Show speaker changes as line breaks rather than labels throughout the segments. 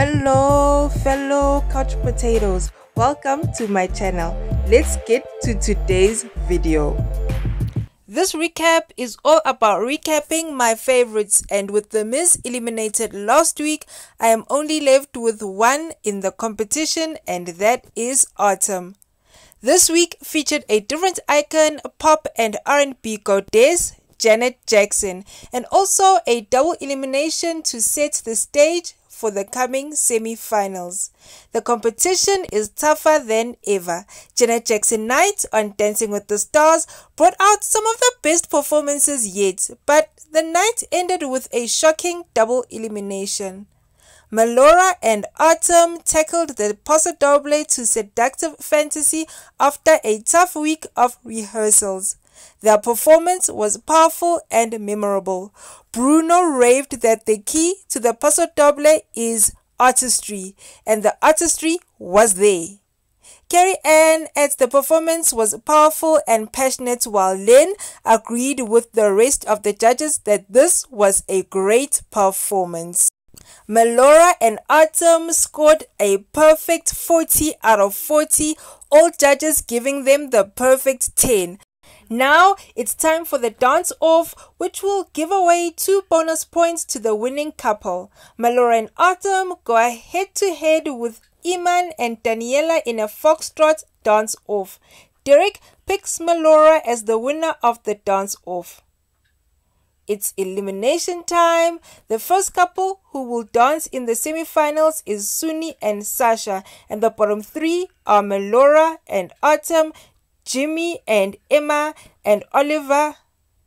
Hello, fellow couch potatoes. Welcome to my channel. Let's get to today's video. This recap is all about recapping my favorites and with the Miz eliminated last week, I am only left with one in the competition and that is Artem. This week featured a different icon, pop and R&B goddess, Janet Jackson, and also a double elimination to set the stage for the coming semi-finals. The competition is tougher than ever. Janet Jackson Night on Dancing with the Stars brought out some of the best performances yet, but the night ended with a shocking double elimination. Melora and Artem tackled the Paso Doble to seductive fantasy after a tough week of rehearsals. Their performance was powerful and memorable. Bruno raved that the key to the Paso Doble is artistry, and the artistry was there. Carrie Ann adds the performance was powerful and passionate while Len agreed with the rest of the judges that this was a great performance. Melora and Artem scored a perfect 40 out of 40, all judges giving them the perfect 10. Now it's time for the dance off, which will give away two bonus points to the winning couple. Melora and Artem go head to head with Iman and Daniella in a foxtrot dance off. Derek picks Melora as the winner of the dance off. It's elimination time. The first couple who will dance in the semi-finals is Suni and Sasha, and the bottom three are Melora and Autumn, Jimmy and Emma, and Olivia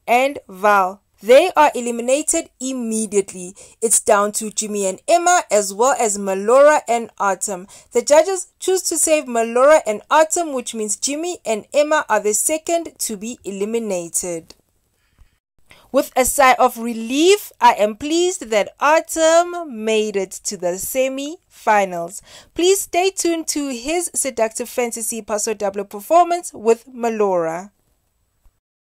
and Val. They are eliminated immediately. It's down to Jimmy and Emma as well as Melora and Artem. The judges choose to save Melora and Artem, which means Jimmy and Emma are the second to be eliminated. With a sigh of relief, I am pleased that Artem made it to the semi finals. Please stay tuned to his seductive fantasy Paso Doble performance with Melora.